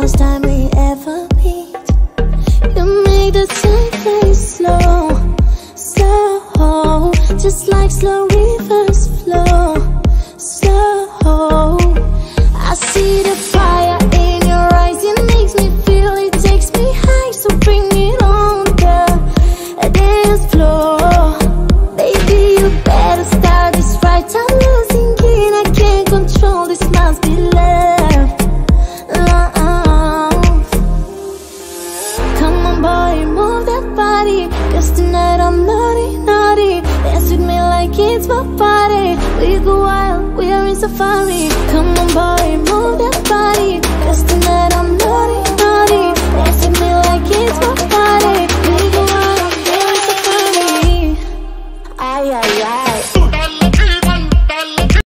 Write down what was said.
first time we ever meet You made the time face slow, slow Just like slow rivers flow. party. We go wild, we are in safari. Come on.